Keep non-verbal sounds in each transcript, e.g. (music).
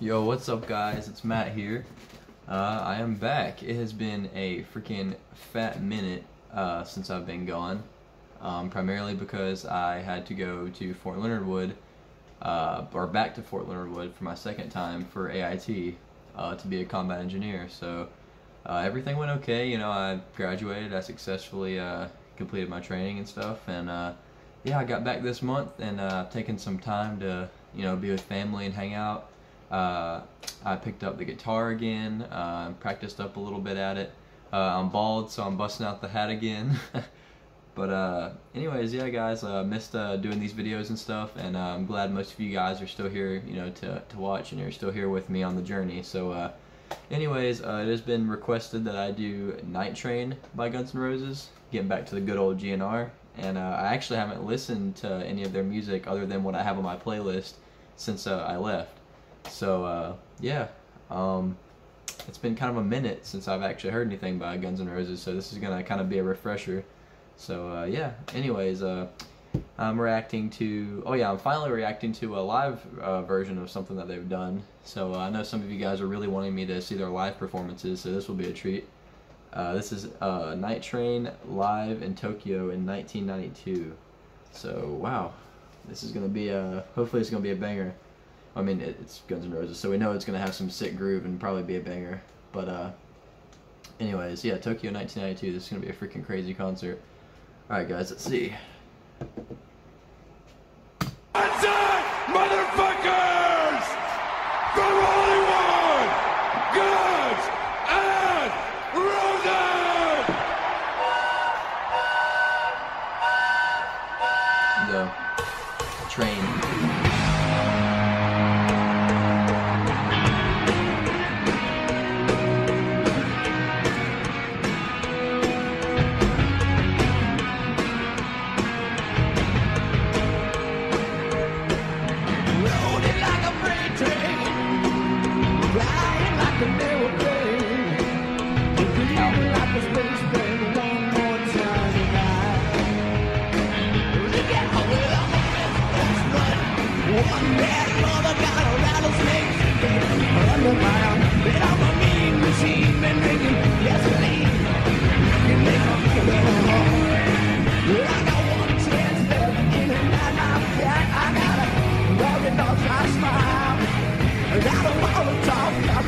Yo, what's up, guys? It's Matt here. Uh, I am back. It has been a freaking fat minute uh, since I've been gone, um, primarily because I had to go to Fort Leonard Wood, uh, or back to Fort Leonard Wood for my second time for AIT uh, to be a combat engineer. So uh, everything went okay. You know, I graduated. I successfully uh, completed my training and stuff, and yeah, I got back this month and I've taken some time to you know be with family and hang out. Uh, I picked up the guitar again, uh, practiced up a little bit at it. Uh, I'm bald, so I'm busting out the hat again. (laughs) but uh, anyways, yeah, guys, uh, missed uh, doing these videos and stuff, and I'm glad most of you guys are still here, you know, to, to watch, and you're still here with me on the journey. So, anyways, it has been requested that I do Night Train by Guns N' Roses, getting back to the good old GNR, and I actually haven't listened to any of their music other than what I have on my playlist since I left. So uh, yeah, um, it's been kind of a minute since I've actually heard anything by Guns N' Roses, so this is gonna kind of be a refresher. So uh, yeah. Anyways, uh, I'm reacting to. Oh yeah, I'm finally reacting to a live uh, version of something that they've done. So uh, I know some of you guys are really wanting me to see their live performances, so this will be a treat. Uh, this is Night Train live in Tokyo in 1992. So wow, this is gonna be a. Hopefully, it's gonna be a banger. I mean, it, it's Guns N' Roses, so we know it's gonna have some sick groove and probably be a banger. But uh, anyways, yeah, Tokyo 1992. This is gonna be a freaking crazy concert. All right, guys, let's see.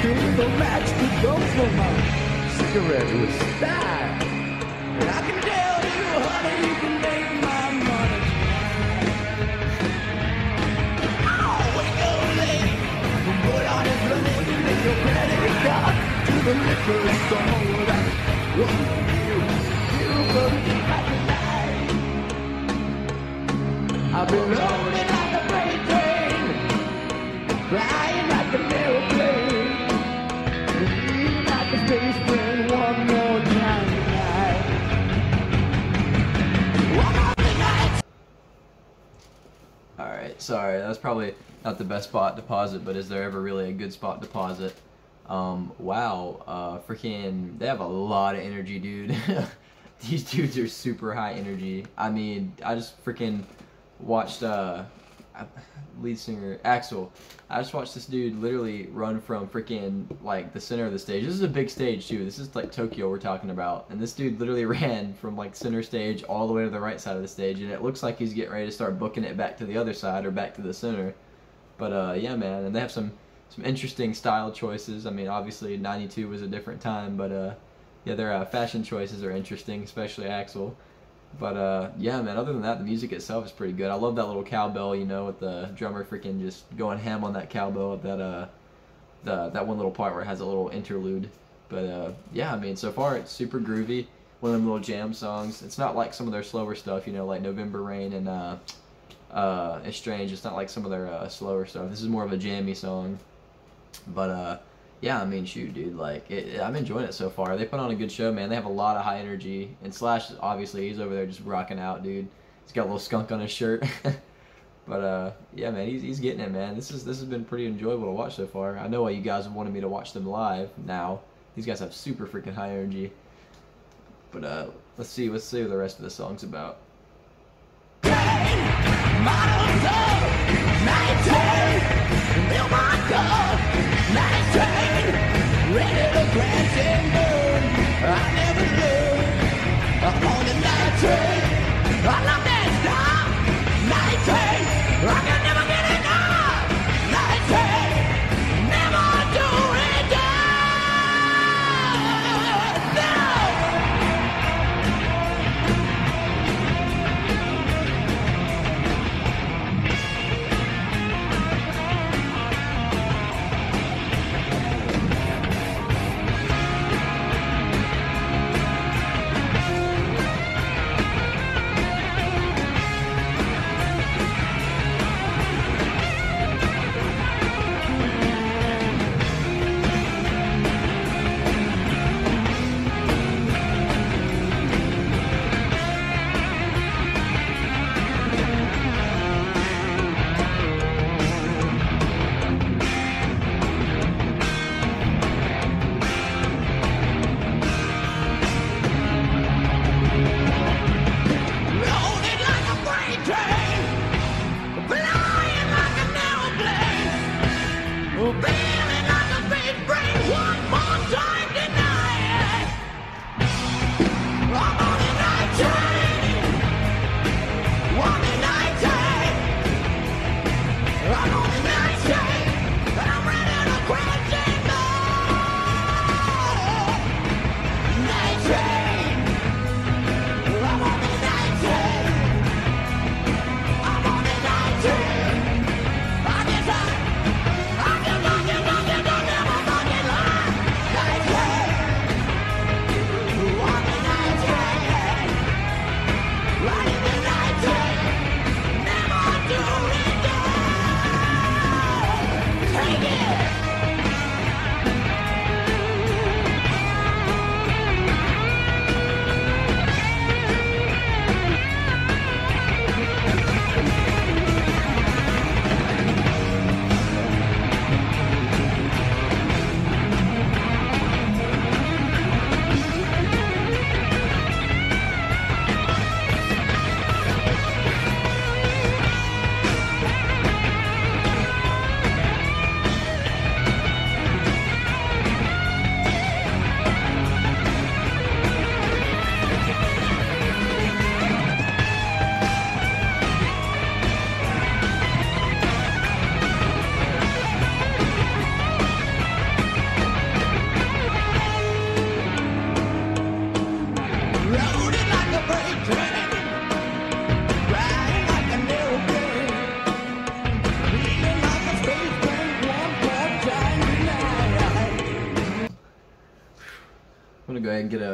The match to go for my cigarette with style. And I can tell you, honey, you can make my money. Oh, wake up late, put on his leg, make your credit card to the liquor store. That's what you do for me tonight. I've been loaded like a freight train, flying sorry, that's probably not the best spot deposit, but is there ever really a good spot deposit? Um, wow, uh, freaking, they have a lot of energy, dude. (laughs) These dudes are super high energy. I mean, I just freaking watched, uh, (laughs) lead singer Axl. I just watched this dude literally run from freaking like the center of the stage. This is a big stage too. This is like Tokyo we're talking about, and this dude literally (laughs) ran from like center stage all the way to the right side of the stage, and it looks like he's getting ready to start booking it back to the other side or back to the center. But uh, yeah, man, and they have some some interesting style choices. I mean, obviously '92 was a different time, but uh, yeah, their uh, fashion choices are interesting, especially Axl. But uh, yeah, man. Other than that, the music itself is pretty good. I love that little cowbell, you know, with the drummer freaking just going ham on that cowbell at that uh, the that one little part where it has a little interlude. But uh, yeah, I mean, so far it's super groovy. One of them little jam songs. It's not like some of their slower stuff, you know, like November Rain and uh, uh. It's not like some of their uh, slower stuff. This is more of a jammy song. But uh, yeah, I mean, shoot, dude, like, it, I'm enjoying it so far. They put on a good show, man. They have a lot of high energy. And Slash, obviously, he's over there just rocking out, dude. He's got a little skunk on his shirt. (laughs) but, uh, yeah, man, he's, he's getting it, man. This is this has been pretty enjoyable to watch so far. I know why you guys wanted me to watch them live now. These guys have super freaking high energy. But, uh, let's see, let's see what the rest of the song's about. Models ¡A la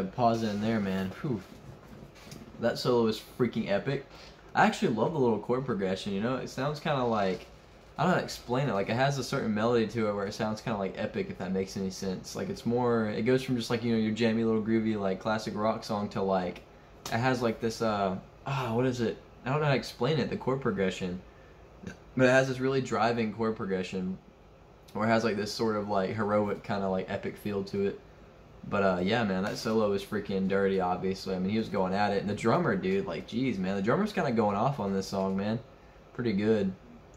pause in there, man. Whew. That solo is freaking epic. I actually love the little chord progression. You know, it sounds kind of like I don't know how to explain it. Like it has a certain melody to it where it sounds kind of like epic, if that makes any sense. Like it's more. It goes from just like you know your jammy little groovy like classic rock song to like it has like this. uh Ah, what is it? I don't know how to explain it. The chord progression, but it has this really driving chord progression, where it has like this sort of like heroic kind of like epic feel to it. But uh, yeah, man, that solo was freaking dirty. Obviously, I mean, he was going at it, and the drummer, dude, like, geez, man, the drummer's kind of going off on this song, man. Pretty good,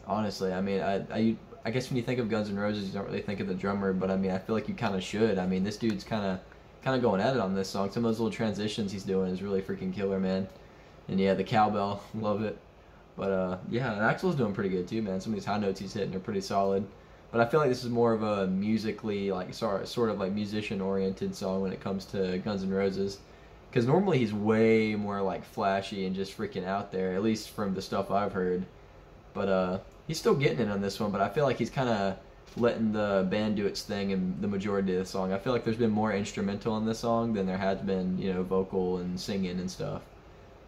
honestly. I mean, I, I, I guess when you think of Guns N' Roses, you don't really think of the drummer, but I mean, I feel like you kind of should. I mean, this dude's kind of, kind of going at it on this song. Some of those little transitions he's doing is really freaking killer, man. And yeah, the cowbell, (laughs) love it. But uh, yeah, and Axl's doing pretty good too, man. Some of these high notes he's hitting are pretty solid. But I feel like this is more of a musically, like, sort sort of like musician-oriented song when it comes to Guns N' Roses. Because normally he's way more like flashy and just freaking out there, at least from the stuff I've heard. But uh, he's still getting it on this one. But I feel like he's kind of letting the band do its thing in the majority of the song. I feel like there's been more instrumental in this song than there has been, you know, vocal and singing and stuff.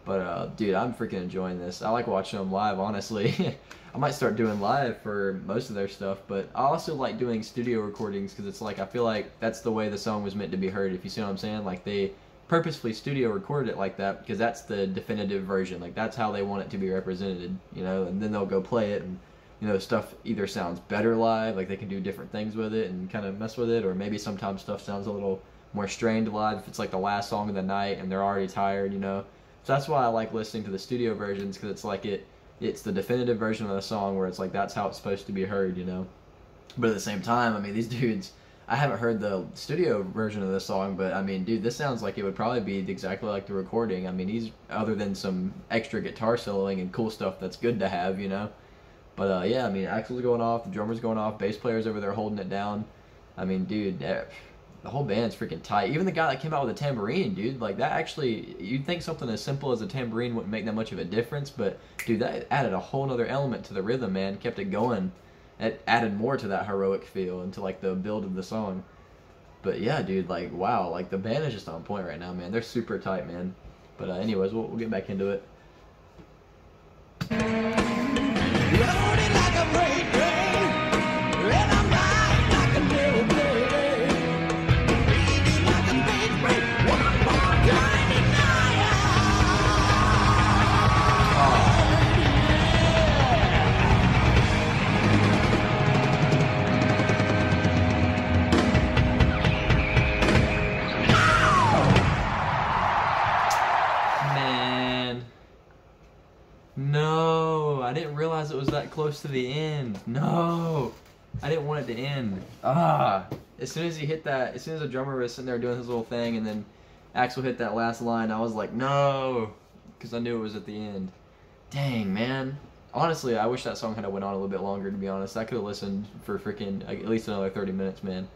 But uh, dude, I'm freaking enjoying this. I like watching them live, honestly. (laughs) I might start doing live for most of their stuff, but I also like doing studio recordings because it's like I feel like that's the way the song was meant to be heard. If you see what I'm saying, like they purposefully studio recorded it like that because that's the definitive version. Like that's how they want it to be represented, you know. And then they'll go play it, and you know, stuff either sounds better live, like they can do different things with it and kind of mess with it, or maybe sometimes stuff sounds a little more strained live if it's like the last song of the night and they're already tired, you know. So that's why I like listening to the studio versions because it's like it, it's the definitive version of the song where it's like that's how it's supposed to be heard, you know. But at the same time, I mean, these (laughs) dudes, I haven't heard the studio version of this song, but I mean, dude, this sounds like it would probably be exactly like the recording. I mean, he's other than some extra guitar soloing and cool stuff that's good to have, you know. But uh, yeah, I mean, Axl's going off, the drummer's going off, bass player's over there holding it down. I mean, dude, the whole band's freaking tight. Even the guy that came out with a tambourine, dude, like that actually, you'd think something as simple as a tambourine wouldn't make that much of a difference, but dude, that added a whole other element to the rhythm, man. Kept it going. It added more to that heroic feel and to like the build of the song. But yeah, dude, like wow, like the band is just on point right now, man. They're super tight, man. But uh, anyways, we'll, we'll get back into it. Close to the end. No. I didn't want it to end. Ah, as soon as he hit that, as soon as the drummer was sitting there doing his little thing, and then Axl hit that last line, I was like, no, because I knew it was at the end. Dang, man. Honestly, I wish that song had went on a little bit longer. To be honest, I could have listened for freaking at least another thirty minutes, man.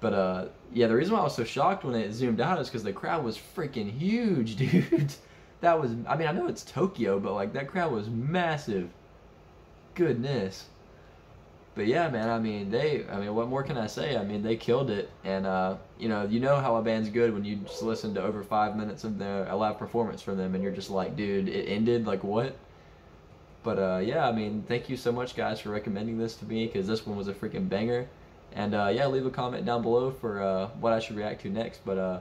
But uh, yeah, the reason why I was so shocked when it zoomed out is because the crowd was freaking huge, (laughs) dude. that was, I mean, I know it's Tokyo, but like that crowd was massive. Goodness. But yeah, man, I mean, they, I mean, what more can I say? I mean, they killed it, and uh, you know, you know how a band's good when you just listen to over five minutes of their a live performance from them, and you're just like, dude, it ended, like what? But uh, yeah, I mean, thank you so much, guys, for recommending this to me because this one was a freaking banger. And uh, yeah, leave a comment down below for uh, what I should react to next. But uh,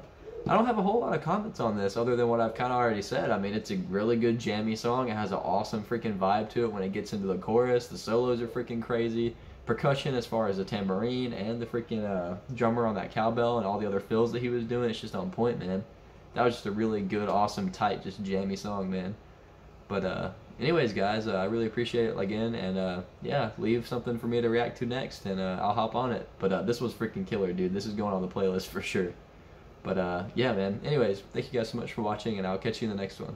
I don't have a whole lot of comments on this other than what I've kind of already said. I mean, it's a really good jammy song. It has an awesome freaking vibe to it when it gets into the chorus. The solos are freaking crazy. Percussion as far as the tambourine and the freaking uh, drummer on that cowbell and all the other fills that he was doing, it's just on point, man. That was just a really good, awesome, tight, just jammy song, man. But uh, anyways, guys, uh, I really appreciate it again, and uh, yeah, leave something for me to react to next, and uh, I'll hop on it. But uh, this was freaking killer, dude. This is going on the playlist for sure. But uh, yeah, man. Anyways, thank you guys so much for watching, and I'll catch you in the next one.